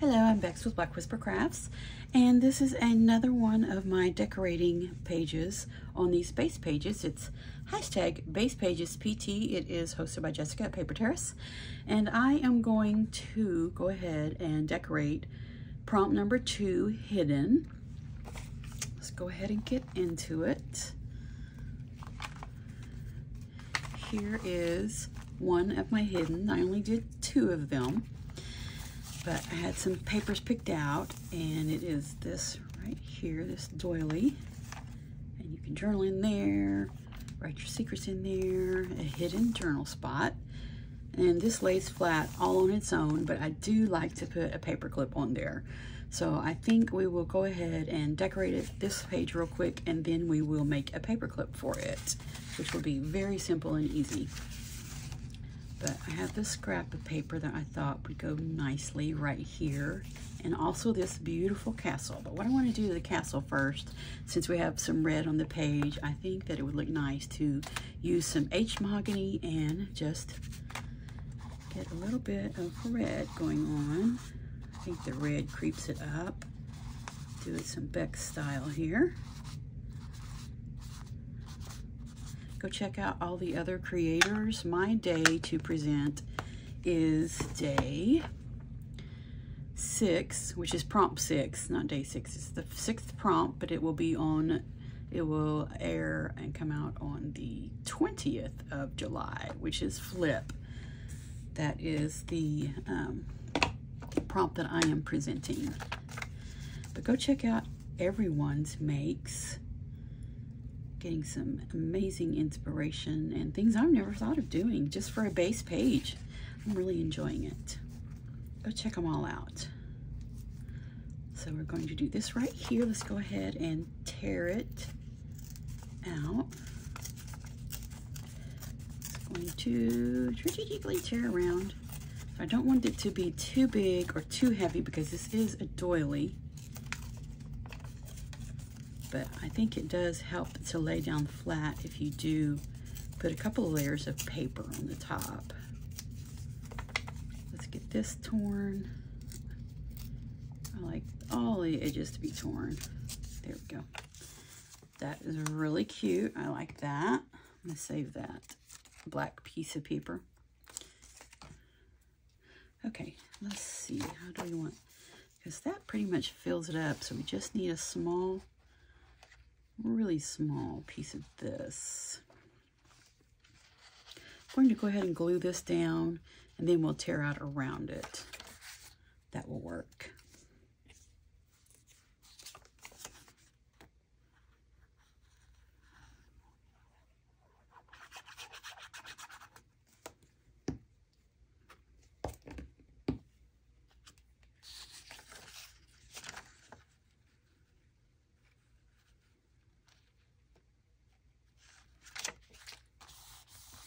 Hello, I'm Bex with Black Whisper Crafts, and this is another one of my decorating pages on these base pages. It's hashtag base pages PT. It is hosted by Jessica at Paper Terrace, and I am going to go ahead and decorate prompt number two, hidden. Let's go ahead and get into it. Here is one of my hidden. I only did two of them but I had some papers picked out and it is this right here, this doily. And you can journal in there, write your secrets in there, a hidden journal spot. And this lays flat all on its own, but I do like to put a paper clip on there. So I think we will go ahead and decorate it this page real quick and then we will make a paper clip for it, which will be very simple and easy. But I have this scrap of paper that I thought would go nicely right here. And also this beautiful castle. But what I want to do to the castle first, since we have some red on the page, I think that it would look nice to use some aged mahogany and just get a little bit of red going on. I think the red creeps it up. Do it some Bex style here. Go check out all the other creators. My day to present is day six, which is prompt six, not day six. It's the sixth prompt, but it will be on, it will air and come out on the 20th of July, which is flip. That is the um, prompt that I am presenting. But go check out everyone's makes getting some amazing inspiration and things I've never thought of doing just for a base page. I'm really enjoying it. Go check them all out. So we're going to do this right here. Let's go ahead and tear it out. It's going to strategically tear around. I don't want it to be too big or too heavy because this is a doily but I think it does help to lay down flat if you do put a couple of layers of paper on the top. Let's get this torn. I like all the edges to be torn. There we go. That is really cute. I like that. I'm going to save that black piece of paper. Okay, let's see. How do we want... Because that pretty much fills it up. So we just need a small really small piece of this. I'm going to go ahead and glue this down and then we'll tear out around it. That will work.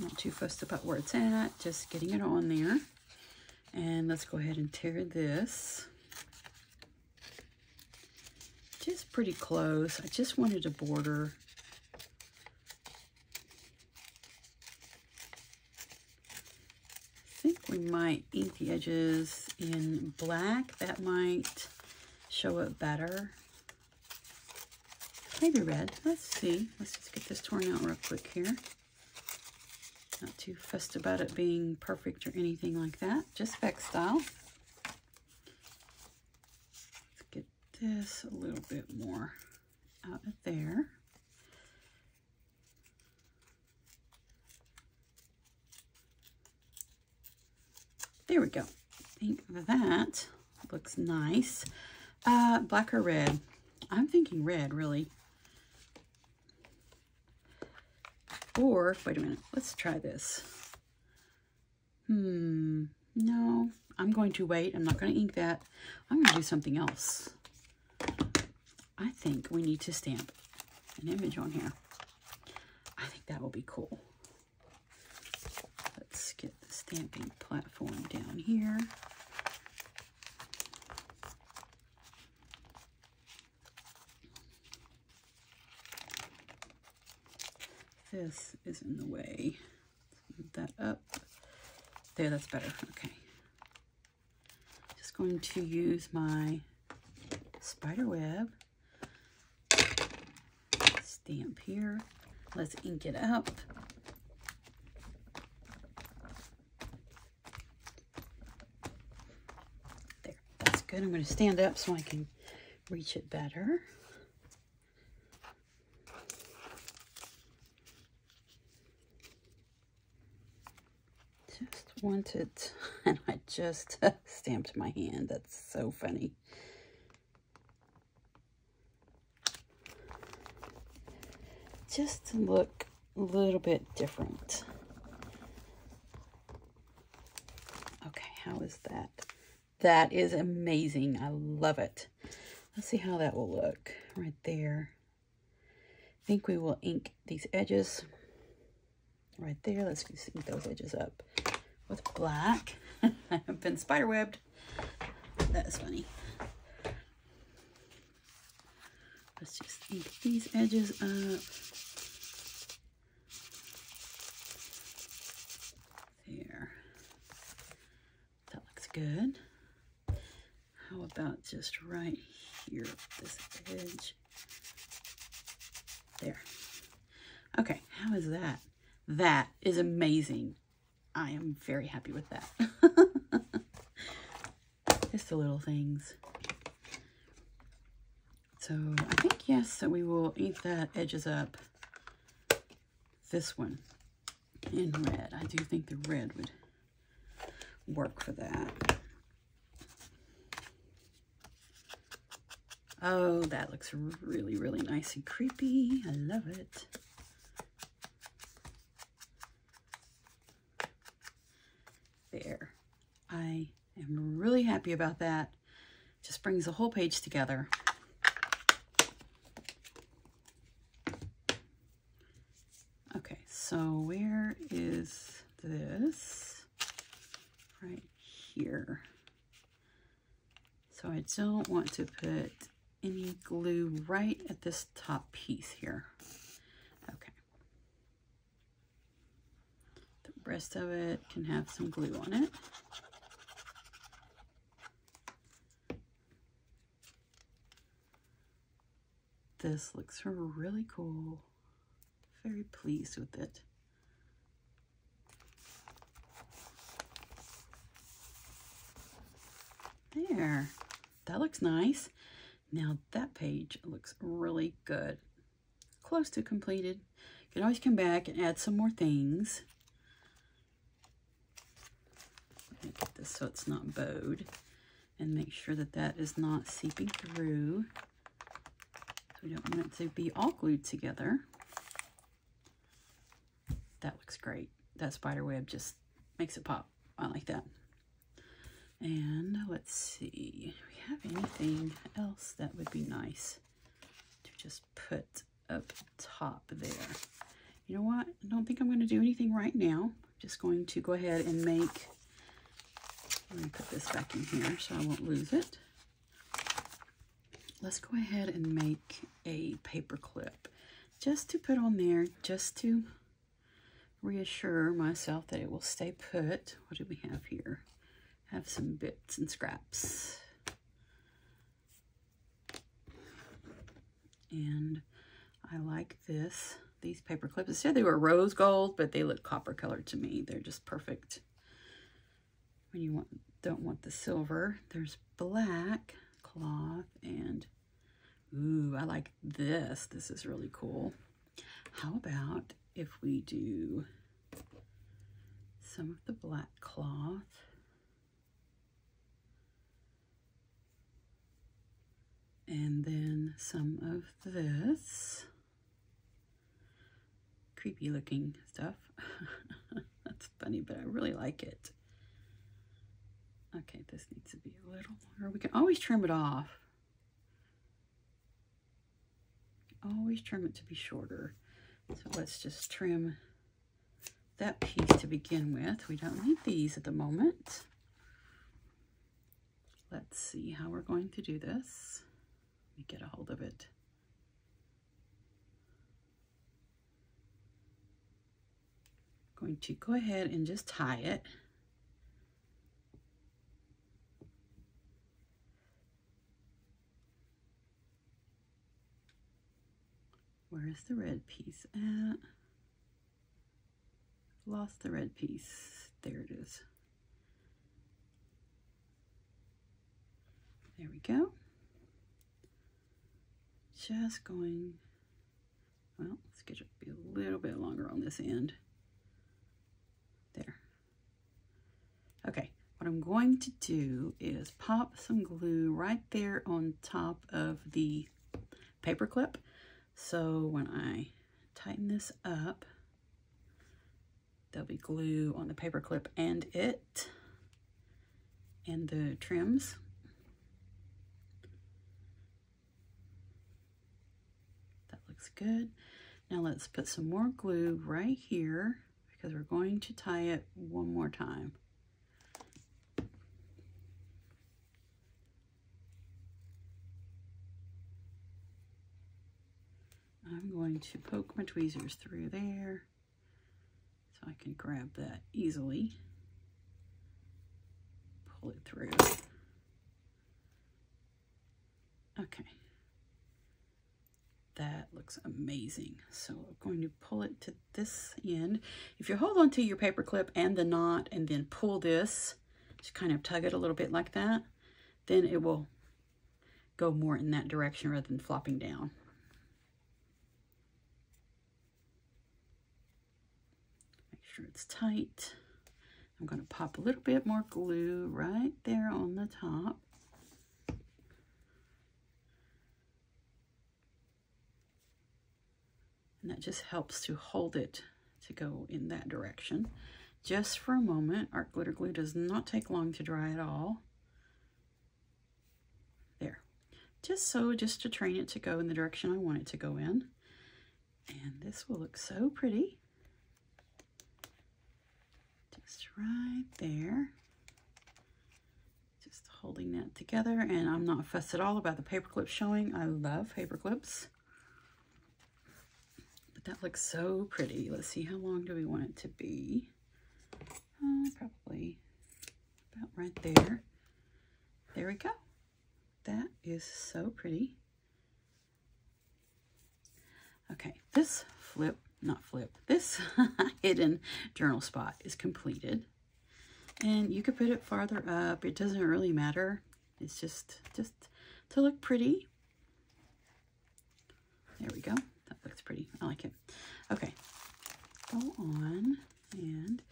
Not too fussed about where it's at, just getting it on there. And let's go ahead and tear this. Just pretty close. I just wanted a border. I think we might ink the edges in black. That might show it better. Maybe red. Let's see. Let's just get this torn out real quick here. Not too fussed about it being perfect or anything like that. Just Bex style. Let's get this a little bit more out of there. There we go. I think that looks nice. Uh, black or red? I'm thinking red, really. Or, wait a minute, let's try this. Hmm, no, I'm going to wait. I'm not going to ink that. I'm going to do something else. I think we need to stamp an image on here. I think that will be cool. Let's get the stamping platform down here. This is in the way. Move that up. There, that's better. Okay. Just going to use my spider web stamp here. Let's ink it up. There, that's good. I'm going to stand up so I can reach it better. Just wanted, and I just stamped my hand. That's so funny. Just to look a little bit different. Okay, how is that? That is amazing. I love it. Let's see how that will look right there. I think we will ink these edges right there. Let's ink those edges up with black. I have been spiderwebbed. That is funny. Let's just ink these edges up. There. That looks good. How about just right here, this edge? There. Okay, how is that? That is amazing. I am very happy with that. Just the little things. So I think, yes, that we will ink the edges up. This one in red. I do think the red would work for that. Oh, that looks really, really nice and creepy. I love it. There. I am really happy about that. Just brings the whole page together. Okay, so where is this? Right here. So I don't want to put any glue right at this top piece here. Okay. The rest of it can have some glue on it. This looks really cool. Very pleased with it. There, that looks nice. Now that page looks really good. Close to completed. You can always come back and add some more things. Get this so it's not bowed. And make sure that that is not seeping through. We don't want it to be all glued together. That looks great. That spider web just makes it pop. I like that. And let's see, do we have anything else that would be nice to just put up top there? You know what? I don't think I'm going to do anything right now. I'm just going to go ahead and make, let me put this back in here so I won't lose it. Let's go ahead and make a paper clip just to put on there, just to reassure myself that it will stay put. What do we have here? have some bits and scraps. And I like this, these paper clips. Said they were rose gold, but they look copper colored to me. They're just perfect when you want don't want the silver. There's black cloth and ooh, I like this. This is really cool. How about if we do some of the black cloth and then some of this creepy looking stuff. That's funny, but I really like it. Okay, this needs to be a little longer. We can always trim it off. Always trim it to be shorter. So let's just trim that piece to begin with. We don't need these at the moment. Let's see how we're going to do this Let me get a hold of it. going to go ahead and just tie it. Where's the red piece at? Lost the red piece. There it is. There we go. Just going, well, sketch be a little bit longer on this end. There. Okay, what I'm going to do is pop some glue right there on top of the paper clip. So when I tighten this up, there'll be glue on the paper clip and it and the trims. That looks good. Now let's put some more glue right here because we're going to tie it one more time. I'm going to poke my tweezers through there so I can grab that easily. Pull it through. Okay. That looks amazing. So I'm going to pull it to this end. If you hold on to your paper clip and the knot and then pull this, just kind of tug it a little bit like that, then it will go more in that direction rather than flopping down. Sure it's tight. I'm going to pop a little bit more glue right there on the top. And that just helps to hold it to go in that direction. Just for a moment, art glitter glue does not take long to dry at all. There. Just so, just to train it to go in the direction I want it to go in. And this will look so pretty just right there. Just holding that together. And I'm not fussed at all about the paper clips showing. I love paper clips. But that looks so pretty. Let's see, how long do we want it to be? Oh, probably about right there. There we go. That is so pretty. Okay, this flip not flip, this hidden journal spot is completed. And you could put it farther up. It doesn't really matter. It's just, just to look pretty. There we go. That looks pretty. I like it. Okay. Go on. And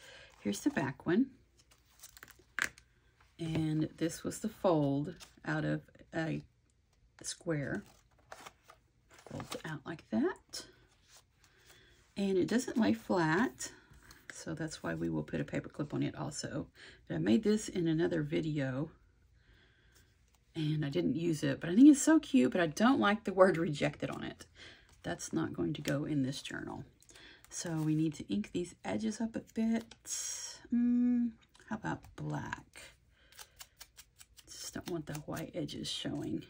here's the back one. And this was the fold out of a square. Fold out like that. And it doesn't lay flat, so that's why we will put a paper clip on it also. I made this in another video, and I didn't use it, but I think it's so cute, but I don't like the word rejected on it. That's not going to go in this journal. So we need to ink these edges up a bit. Mm, how about black? Just don't want the white edges showing.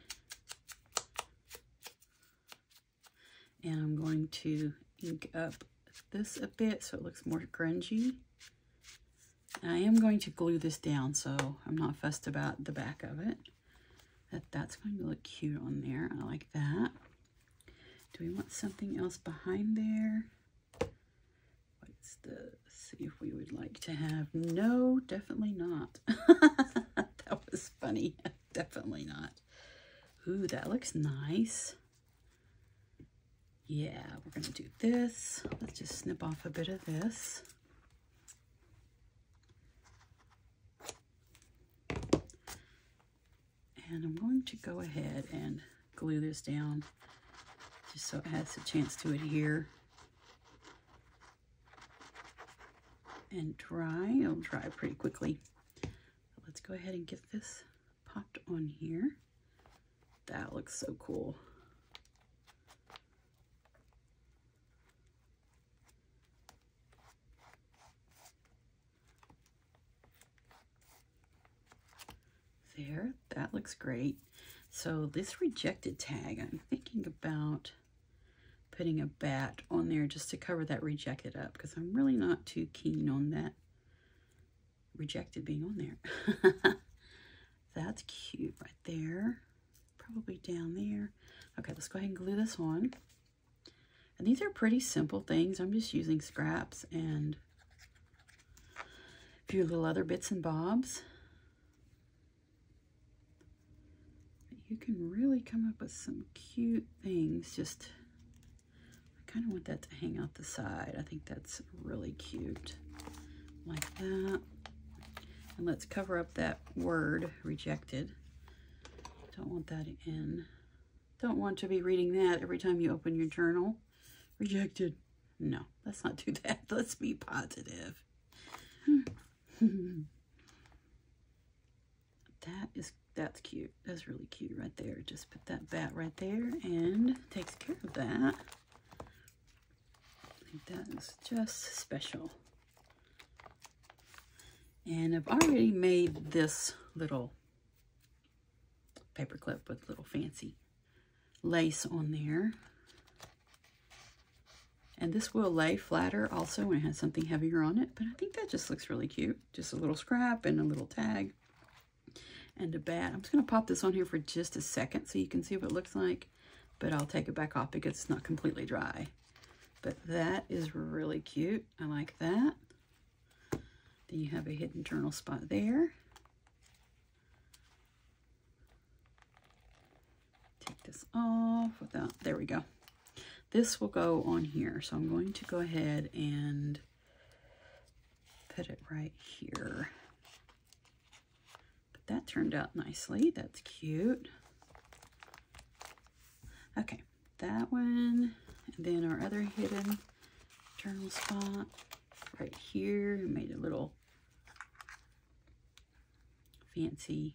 And I'm going to ink up this a bit so it looks more grungy. I am going to glue this down, so I'm not fussed about the back of it. That That's going to look cute on there. I like that. Do we want something else behind there? What's the, see if we would like to have, no, definitely not. that was funny, definitely not. Ooh, that looks nice. Yeah, we're to do this. Let's just snip off a bit of this. And I'm going to go ahead and glue this down just so it has a chance to adhere. And dry, it'll dry pretty quickly. let's go ahead and get this popped on here. That looks so cool. There. That looks great. So this rejected tag, I'm thinking about putting a bat on there just to cover that rejected up because I'm really not too keen on that rejected being on there. That's cute right there. Probably down there. Okay, let's go ahead and glue this on. And these are pretty simple things. I'm just using scraps and a few little other bits and bobs. You can really come up with some cute things. Just, I kind of want that to hang out the side. I think that's really cute. Like that. And let's cover up that word, rejected. Don't want that in. Don't want to be reading that every time you open your journal. Rejected. No, let's not do that. Let's be positive. Hmm. that is, that's cute. That's really cute right there. Just put that bat right there and takes care of that. I think that is just special. And I've already made this little paper clip with little fancy lace on there. And this will lay flatter also when it has something heavier on it, but I think that just looks really cute. Just a little scrap and a little tag and a bat. I'm just going to pop this on here for just a second so you can see what it looks like, but I'll take it back off because it's not completely dry. But that is really cute. I like that. Then you have a hidden journal spot there. Take this off without, there we go. This will go on here. So I'm going to go ahead and put it right here. That turned out nicely. That's cute. Okay, that one. And then our other hidden journal spot right here. Made a little fancy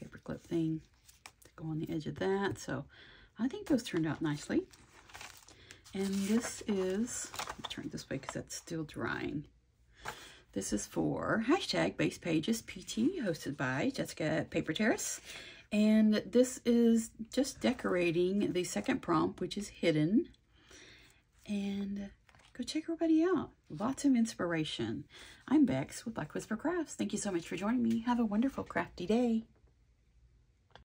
paperclip thing to go on the edge of that. So I think those turned out nicely. And this is, turn this way because that's still drying. This is for hashtag Base Pages PT, hosted by Jessica Paper Terrace. And this is just decorating the second prompt, which is hidden. And go check everybody out. Lots of inspiration. I'm Bex with Black Whisper Crafts. Thank you so much for joining me. Have a wonderful crafty day.